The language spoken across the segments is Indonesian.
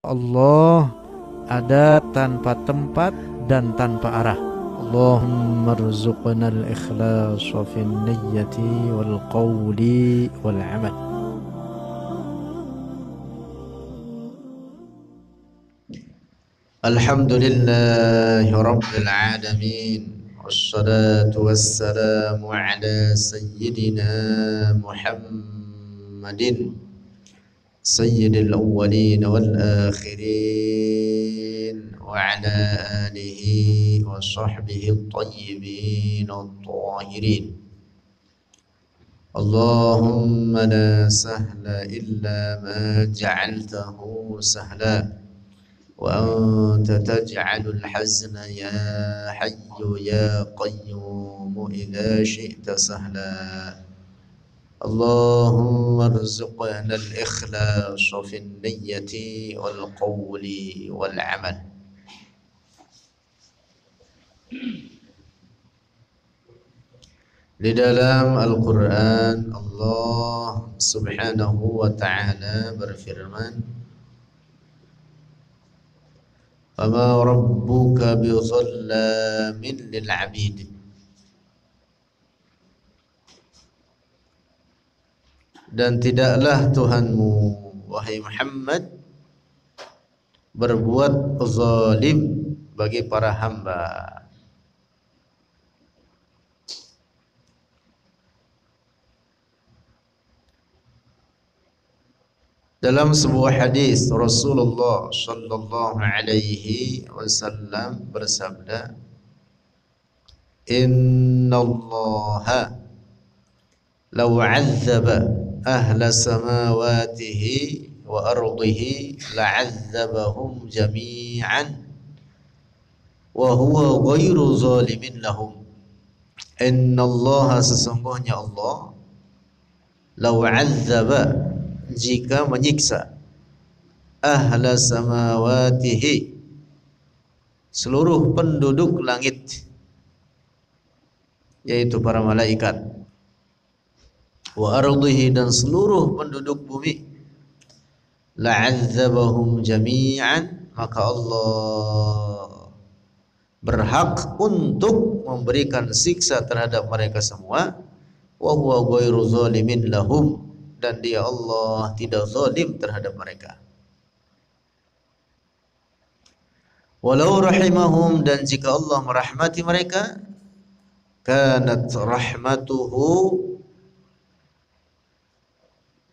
Allah ada tanpa tempat dan tanpa arah. Allahumma rzuqna al-ikhlas fi niyyati wal qawli wal amal. لله رب العالمين والصلاة والسلام على سيدنا محمد سيد الأولين والآخرين وعلى آله وصحبه الطيبين الطاهرين. اللهم لا سهل إلا ما جعلته سهلا. وأنت تجعل الحزن يا حي يا قيوم إذا شئت سهلا. اللهم ارزقنا الإخلاص في النية والقول والعمل. لدلام القرآن الله سبحانه وتعالى برفرمان فما ربك بظلام للعبيد dan tidaklah Tuhanmu wahai Muhammad berbuat zalim bagi para hamba. Dalam sebuah hadis Rasulullah sallallahu alaihi wasallam bersabda Inna Allah law 'azzaba ahla samawatihi wa ardihi la'adzabahum jami'an wa huwa ghairu zalimin lahum inna Allah sesungguhnya Allah law 'adzaba jika menyiksa ahla samawatihi seluruh penduduk langit yaitu para malaikat wa ardihi dan seluruh penduduk bumi. La'adzabahum jami'an maka Allah berhak untuk memberikan siksa terhadap mereka semua. Wa huwa ghairu zalimin lahum dan dia Allah tidak zalim terhadap mereka. Walau rahimahum dan jika Allah merahmati mereka kanat rahmatuhu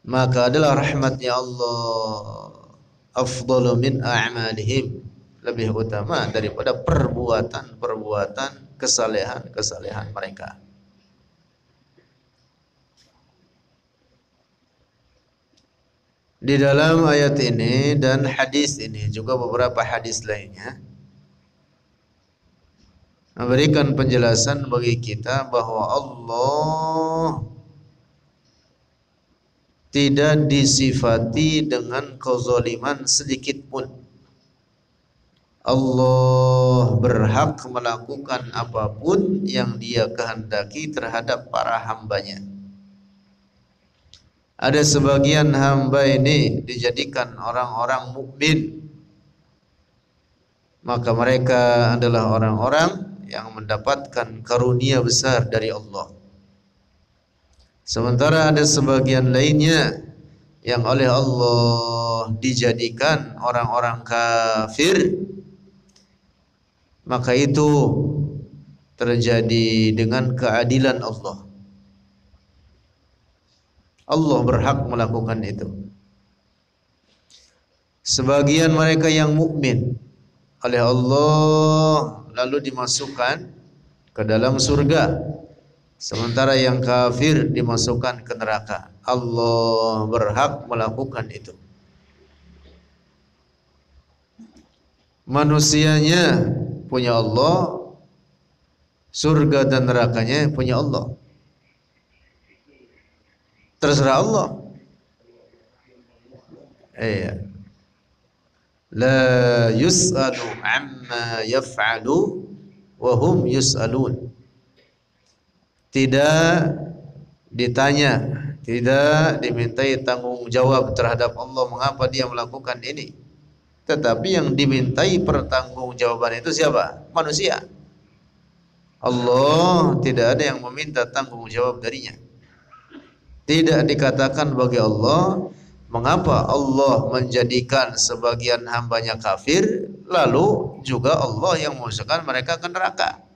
maka adalah rahmatnya Allah afdalu min a'malihim lebih utama daripada perbuatan-perbuatan kesalehan-kesalehan mereka. Di dalam ayat ini dan hadis ini juga beberapa hadis lainnya memberikan penjelasan bagi kita bahwa Allah tidak disifati dengan kezaliman sedikit pun. Allah berhak melakukan apa pun yang dia kehendaki terhadap para hambanya. Ada sebagian hamba ini dijadikan orang-orang mukmin, maka mereka adalah orang-orang yang mendapatkan karunia besar dari Allah. Sementara ada sebagian lainnya yang oleh Allah dijadikan orang-orang kafir maka itu terjadi dengan keadilan Allah. Allah berhak melakukan itu. Sebagian mereka yang mukmin oleh Allah lalu dimasukkan ke dalam surga Sementara yang kafir dimasukkan ke neraka. Allah berhak melakukan itu. Manusianya punya Allah, surga dan nerakanya punya Allah. Terserah Allah. Iya. La yus'alu amma yaf'alu wa hum yus'alun tidak ditanya, tidak dimintai tanggung jawab terhadap Allah mengapa dia melakukan ini. tetapi yang dimintai pertanggungjawaban itu siapa? Manusia. Allah tidak ada yang meminta tanggung jawab darinya. Tidak dikatakan bagi Allah mengapa Allah menjadikan sebagian hambanya kafir lalu juga Allah yang memasukkan mereka ke neraka.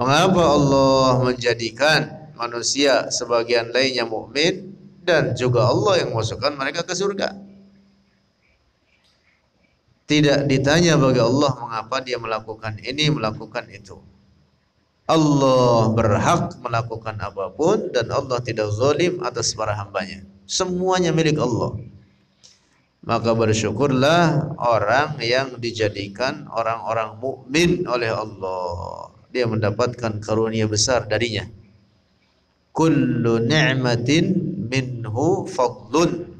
Mengapa Allah menjadikan manusia sebagian lainnya mukmin dan juga Allah yang memasukkan mereka ke surga? Tidak ditanya bagi Allah mengapa dia melakukan ini, melakukan itu. Allah berhak melakukan apa pun dan Allah tidak zalim atas para hambanya. Semuanya milik Allah. Maka bersyukurlah orang yang dijadikan orang-orang mukmin oleh Allah. Dia mendapatkan karunia besar darinya. Kullu ni'matin minhu fadlun.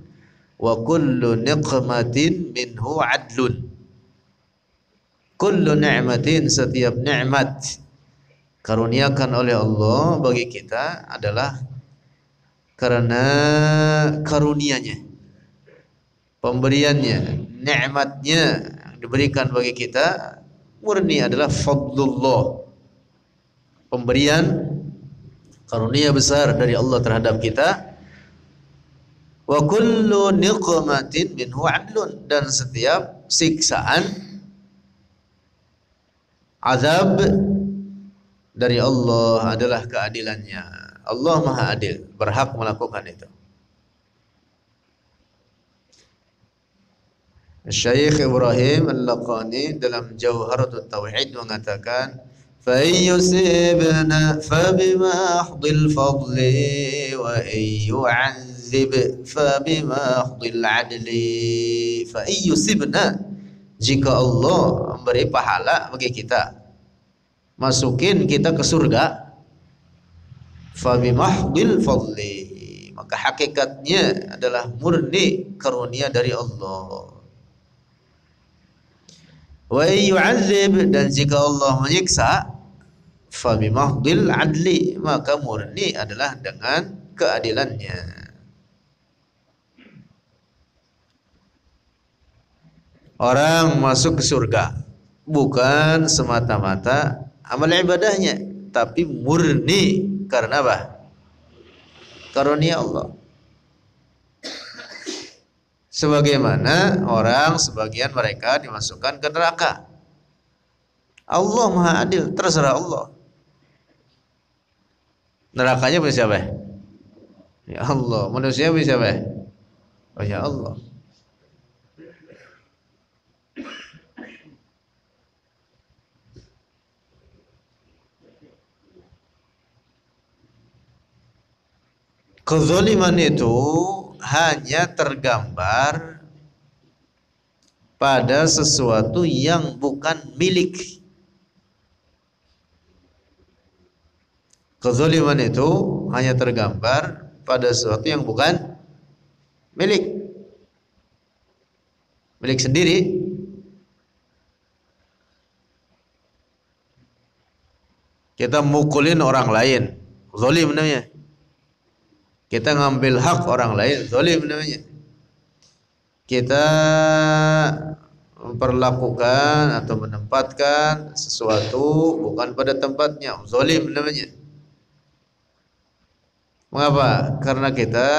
Wa kullu niqmatin minhu adlun. Kullu ni'matin setiap nikmat karuniakan oleh Allah bagi kita adalah karena karunianya pemberiannya nikmatnya diberikan bagi kita murni adalah fadlullah pemberian karunia besar dari Allah terhadap kita. Wa kullu niqmatin minhu adlun. Dan setiap siksaan azab dari Allah adalah keadilannya. Allah maha adil berhak melakukan itu. Syekh Ibrahim Al-Laqani dalam Jauharatul Tauhid mengatakan فإن يصيبنا فبمحض الفضل وإن يعذب فبمحض العدل فإن يصيبنا jika Allah memberi pahala bagi kita masukin kita ke surga fabimahdil fadli maka hakikatnya adalah murni karunia dari Allah wa yu'adzib dan jika Allah menyiksa fa bimahdil adli maka murni adalah dengan keadilannya. Orang masuk ke surga bukan semata-mata amal ibadahnya tapi murni. Karena apa? Karunia Allah sebagaimana orang sebagian mereka dimasukkan ke neraka. Allah Maha Adil, terserah Allah. Nerakanya punya siapa? Ya Allah. Manusia punya siapa? Oh ya Allah. Kezaliman itu hanya tergambar pada sesuatu yang bukan milik. Kezaliman itu hanya tergambar pada sesuatu yang bukan milik. Milik sendiri. Kita mukulin orang lain. Zalim namanya. Kita ngambil hak orang lain, zalim namanya. Kita memperlakukan atau menempatkan sesuatu bukan pada tempatnya, zalim namanya. Mengapa? Karena kita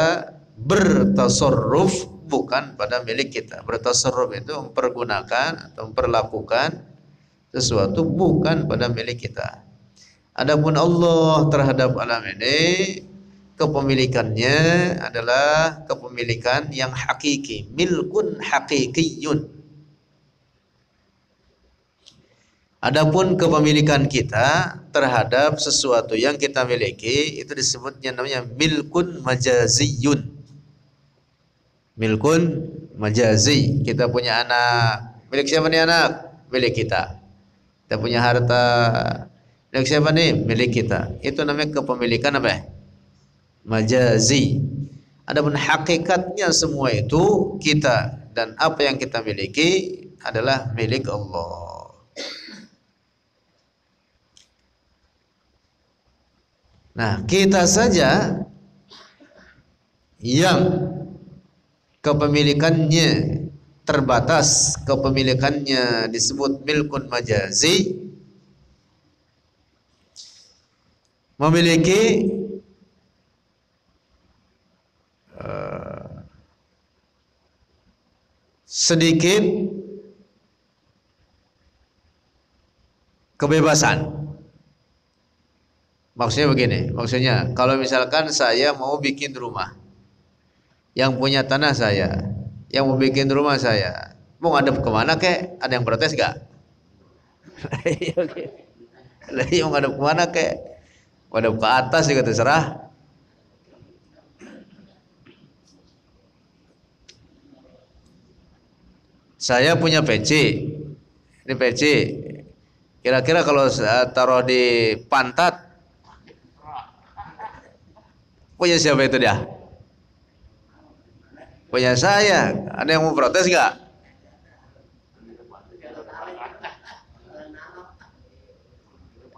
bertasarruf bukan pada milik kita. Bertasarruf itu mempergunakan atau memperlakukan sesuatu bukan pada milik kita. Adapun Allah terhadap alam ini kepemilikannya adalah kepemilikan yang hakiki, milkun hakikiyun. Adapun kepemilikan kita terhadap sesuatu yang kita miliki itu disebutnya namanya milkun majaziyun. Milkun majazi. Kita punya anak, milik siapa nih anak? Milik kita. Kita punya harta, milik siapa nih? Milik kita. Itu namanya kepemilikan apa? Majazi. Adapun hakikatnya semua itu kita dan apa yang kita miliki adalah milik Allah. Nah, kita saja yang kepemilikannya terbatas, kepemilikannya disebut milkun majazi, memiliki sedikit kebebasan. Maksudnya begini, maksudnya kalau misalkan saya mau bikin rumah, yang punya tanah saya, yang mau bikin rumah saya, mau ngadep ke mana kek? Ada yang protes gak? Lagi mau ngadep ke mana kek? Ngadep ke atas juga terserah. Saya punya PC, ini PC. Kira-kira kalau taruh di pantat, punya siapa itu dia? punya saya. Ada yang mau protes nggak?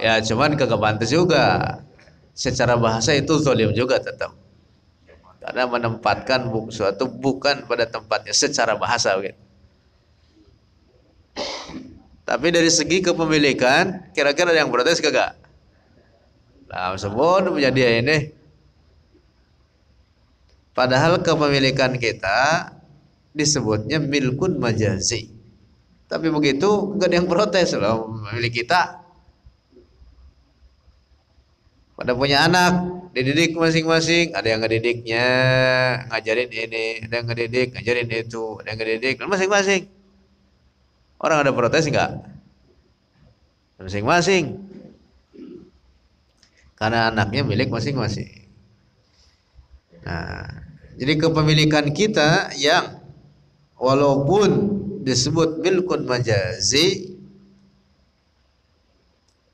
Ya cuman kagak pantas juga. Secara bahasa itu zolim juga tetap. Karena menempatkan suatu bukan pada tempatnya secara bahasa gitu. Tapi dari segi kepemilikan, kira-kira ada yang protes kagak? Nah, sebut punya dia ini Padahal kepemilikan kita disebutnya milkun majazi. Tapi begitu gak ada yang protes loh milik kita. Pada punya anak, dididik masing-masing, ada yang ngedidiknya, ngajarin ini, ada yang ngedidik, ngajarin itu, ada yang ngedidik, masing-masing. Orang ada protes enggak? Masing-masing. Karena anaknya milik masing-masing. Nah, jadi kepemilikan kita yang walaupun disebut milkun majazi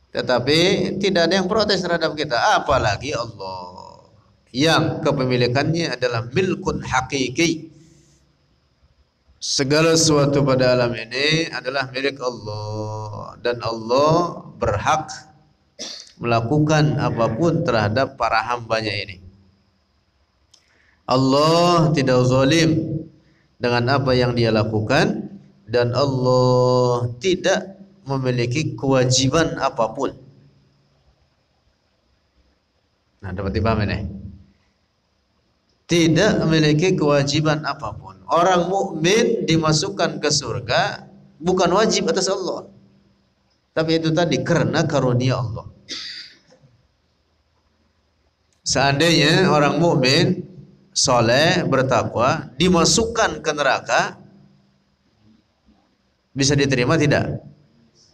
tetapi tidak ada yang protes terhadap kita apalagi Allah yang kepemilikannya adalah milkun hakiki segala sesuatu pada alam ini adalah milik Allah dan Allah berhak melakukan apa pun terhadap para hambanya ini Allah tidak zalim dengan apa yang dia lakukan dan Allah tidak memiliki kewajiban apa pun. Nah, dapat dipahami nih. Tidak memiliki kewajiban apa pun. Orang mukmin dimasukkan ke surga bukan wajib atas Allah. Tapi itu tadi karena karunia Allah. Seandainya orang mukmin soleh, bertakwa, dimasukkan ke neraka, bisa diterima tidak?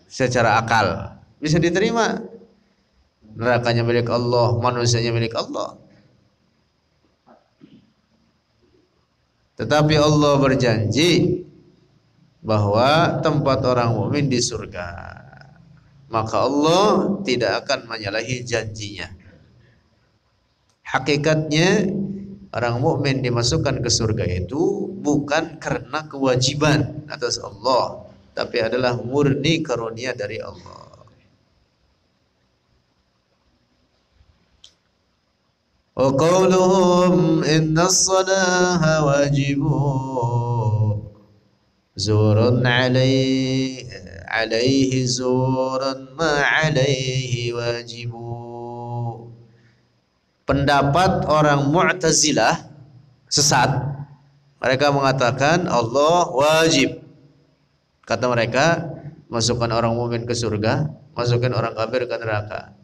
Secara akal, bisa diterima. Nerakanya milik Allah, manusianya milik Allah. Tetapi Allah berjanji bahwa tempat orang mukmin di surga. Maka Allah tidak akan menyalahi janjinya. Hakikatnya orang mukmin dimasukkan ke surga itu bukan karena kewajiban atas Allah, tapi adalah murni karunia dari Allah. Qawluhum inna salaha wajibu zurun alaihi alaihi zurun ma alaihi wajibu pendapat orang Mu'tazilah sesat. Mereka mengatakan Allah wajib. Kata mereka, masukkan orang mukmin ke surga, masukkan orang kafir ke neraka.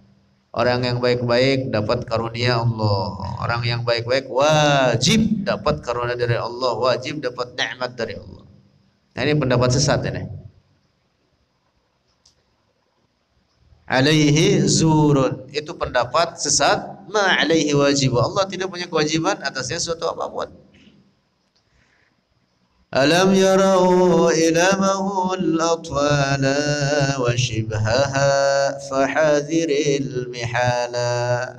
Orang yang baik-baik dapat karunia Allah. Orang yang baik-baik wajib dapat karunia dari Allah, wajib dapat nikmat dari Allah. Nah, ini pendapat sesat ini. alaihi zurun itu pendapat sesat ma alaihi wajib Allah tidak punya kewajiban atasnya suatu apa pun Alam yarau ilamahu al-atwala wa shibhaha fahadhiril mihala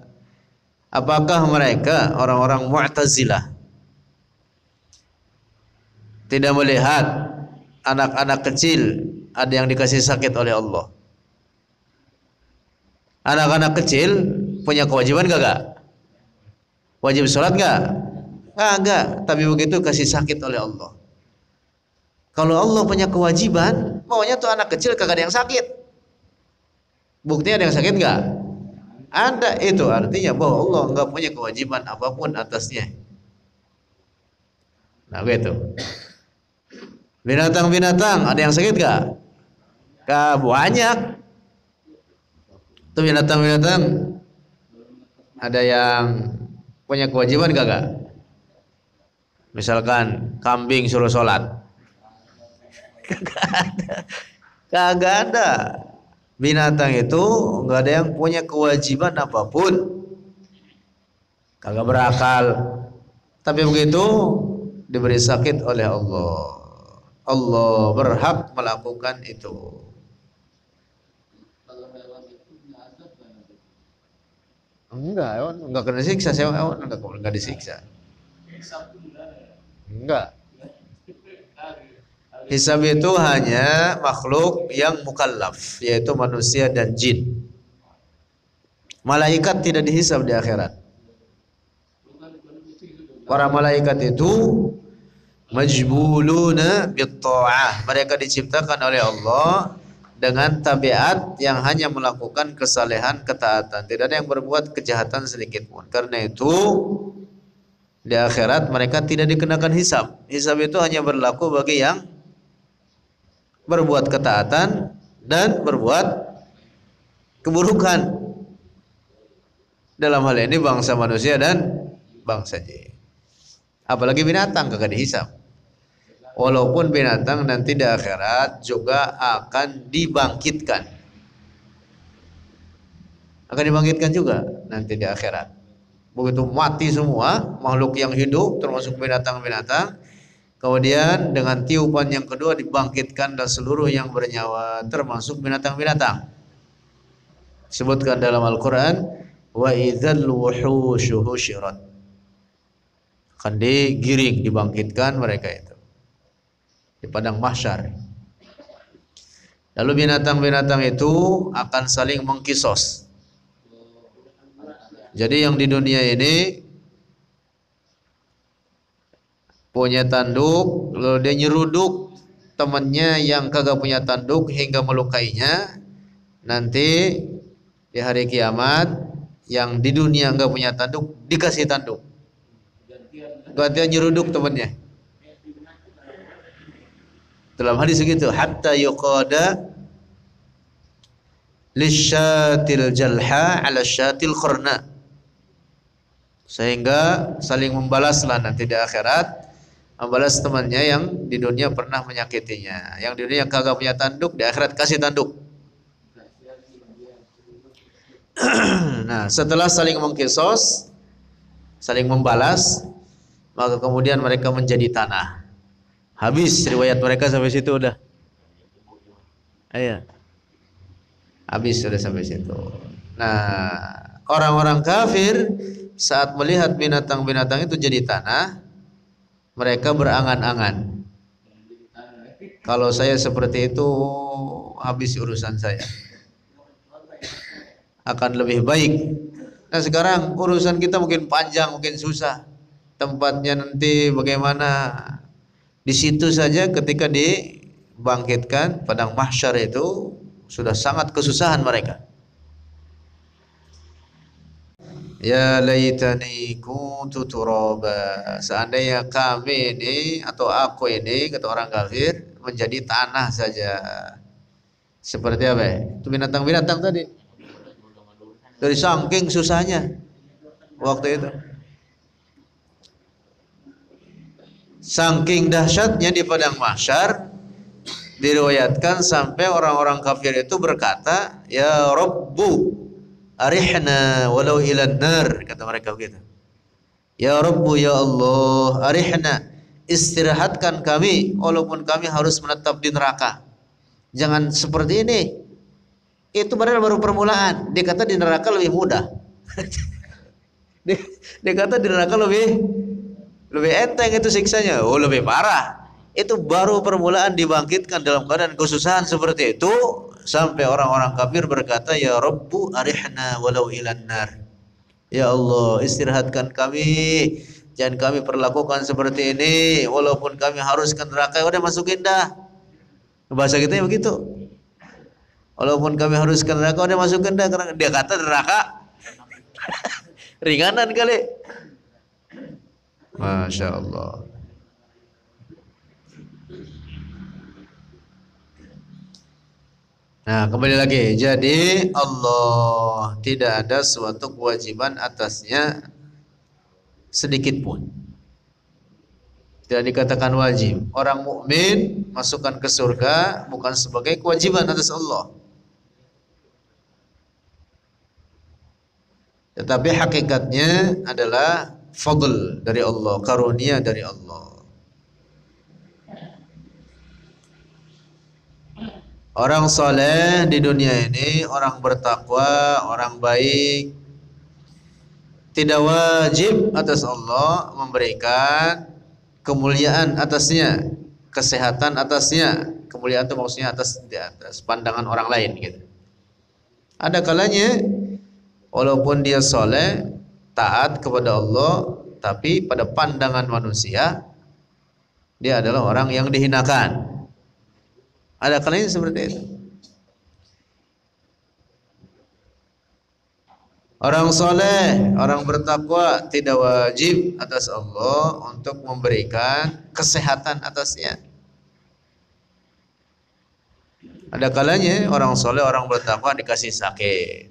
Apakah mereka orang-orang Mu'tazilah tidak melihat anak-anak kecil ada yang dikasih sakit oleh Allah Anak-anak kecil punya kewajiban gak gak? Wajib sholat gak? Kagak, tapi begitu kasih sakit oleh Allah. Kalau Allah punya kewajiban, maunya tuh anak kecil kagak ada yang sakit. Buktinya ada yang sakit nggak? Ada itu artinya bahwa Allah nggak punya kewajiban apa pun atasnya. Nah begitu. Binatang-binatang ada yang sakit nggak? Gak banyak. Itu binatang-binatang ada yang punya kewajiban gak Misalkan kambing suruh sholat. Kagak ada. Kagak ada. Binatang itu nggak ada yang punya kewajiban apa pun. Kagak berakal. Tapi begitu diberi sakit oleh Allah. Allah berhak melakukan itu. Enggak, hewan enggak kena siksa, hewan enggak enggak disiksa. Enggak. Hisab itu hanya makhluk yang mukallaf, yaitu manusia dan jin. Malaikat tidak dihisab di akhirat. Para malaikat itu majbuluna bitta'ah. Mereka diciptakan oleh Allah dengan tabiat yang hanya melakukan kesalehan ketaatan. Tidak ada yang berbuat kejahatan sedikit pun. Karena itu di akhirat mereka tidak dikenakan hisab. Hisab itu hanya berlaku bagi yang berbuat ketaatan dan berbuat keburukan. Dalam hal ini bangsa manusia dan bangsa jin. Apalagi binatang kagak dihisab. Walaupun binatang nanti di akhirat juga akan dibangkitkan. Akan dibangkitkan juga nanti di akhirat begitu mati semua makhluk yang hidup termasuk binatang-binatang kemudian dengan tiupan yang kedua dibangkitkan dan seluruh yang bernyawa termasuk binatang-binatang. Sebutkan dalam Al-Quran wa idzal wuhushu akan digiring dibangkitkan mereka itu. Di padang mahsyar. Lalu binatang-binatang itu akan saling mengkisos. Jadi yang di dunia ini punya tanduk, lalu dia nyeruduk temannya yang kagak punya tanduk hingga melukainya. Nanti di hari kiamat yang di dunia enggak punya tanduk dikasih tanduk. Gantian nyeruduk temannya. Dalam hadis segitu hatta yuqada lisyatil jalha ala syatil khurna sehingga saling membalaslah nanti di akhirat membalas temannya yang di dunia pernah menyakitinya. Yang di dunia kagak punya tanduk di akhirat kasih tanduk. Nah setelah saling mengkisos saling membalas maka kemudian mereka menjadi tanah. Habis riwayat mereka sampai situ udah. Ayo. habis sudah sampai situ. Nah orang-orang kafir saat melihat binatang-binatang itu jadi tanah, mereka berangan-angan. Kalau saya seperti itu habis urusan saya. Akan lebih baik. Nah sekarang urusan kita mungkin panjang, mungkin susah. Tempatnya nanti bagaimana? Di situ saja ketika dibangkitkan padang mahsyar itu sudah sangat kesusahan mereka. Ya laitani kuntu turaba. Seandainya kami ini atau aku ini kata orang kafir menjadi tanah saja. Seperti apa? Ya? Itu binatang-binatang tadi. Dari saking susahnya waktu itu. Saking dahsyatnya di padang mahsyar diriwayatkan sampai orang-orang kafir itu berkata, "Ya Rabbu, arihna walau ilan nar kata mereka begitu. Ya Rabbu ya Allah arihna istirahatkan kami walaupun kami harus menetap di neraka. Jangan seperti ini. Itu padahal baru permulaan. Dia kata di neraka lebih mudah. Dia, dia kata di neraka lebih lebih enteng itu siksanya. Oh lebih parah. Itu baru permulaan dibangkitkan dalam keadaan kesusahan seperti itu sampai orang-orang kafir berkata ya Rabbu arihna walau ilan nar ya Allah istirahatkan kami Jangan kami perlakukan seperti ini walaupun kami harus ke neraka ya udah masukin dah. Bahasa kita ya begitu. Walaupun kami harus ke neraka udah masukin dah karena dia kata neraka ringanan kali. Masya Allah. Nah, kembali lagi. Jadi Allah tidak ada suatu kewajiban atasnya sedikit pun. Tidak dikatakan wajib. Orang mukmin masukkan ke surga bukan sebagai kewajiban atas Allah. Tetapi hakikatnya adalah fadl dari Allah, karunia dari Allah. Orang soleh di dunia ini, orang bertakwa, orang baik, tidak wajib atas Allah memberikan kemuliaan atasnya, kesehatan atasnya. Kemuliaan itu maksudnya atas di atas pandangan orang lain gitu. Ada kalanya walaupun dia soleh, taat kepada Allah, tapi pada pandangan manusia dia adalah orang yang dihinakan. Ada kalanya seperti itu. Orang soleh, orang bertakwa tidak wajib atas Allah untuk memberikan kesehatan atasnya. Ada kalanya orang soleh, orang bertakwa dikasih sakit.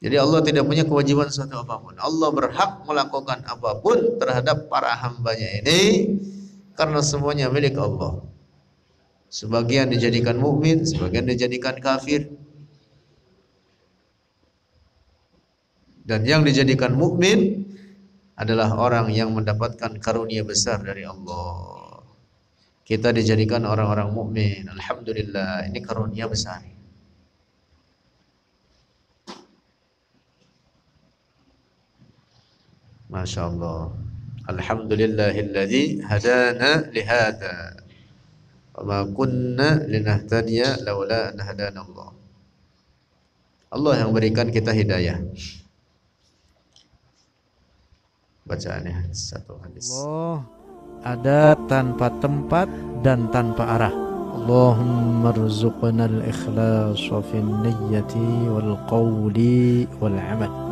Jadi Allah tidak punya kewajiban suatu apa pun. Allah berhak melakukan apa pun terhadap para hambanya ini karena semuanya milik Allah. Sebagian dijadikan mukmin, sebagian dijadikan kafir. Dan yang dijadikan mukmin adalah orang yang mendapatkan karunia besar dari Allah. Kita dijadikan orang-orang mukmin. Alhamdulillah, ini karunia besar. Masya Allah. Alhamdulillahilladzi hadana lihada wa ma kunna linahtadiya laula an hadana Allah. Allah yang berikan kita hidayah. Bacaannya satu hadis. Allah ada tanpa tempat dan tanpa arah. Allahumma rzuqna al-ikhlas fi niyyati wal qawli wal amal.